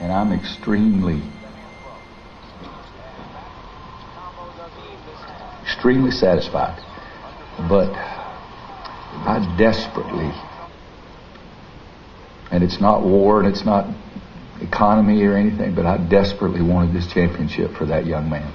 and I'm extremely, extremely satisfied. But I desperately, and it's not war and it's not economy or anything, but I desperately wanted this championship for that young man.